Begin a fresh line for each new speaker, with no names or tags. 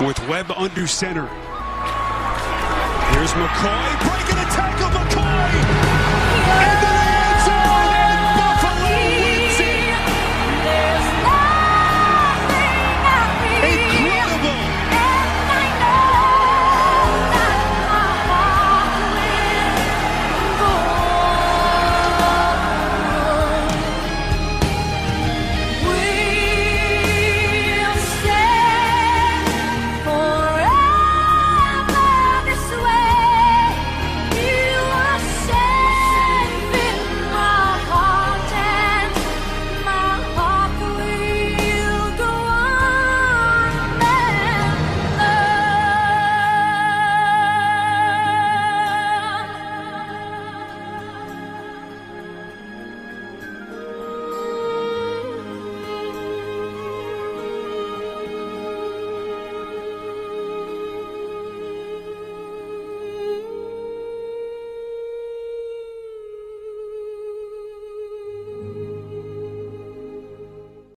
with Webb under center. Here's McCoy breaking a tackle. McCoy!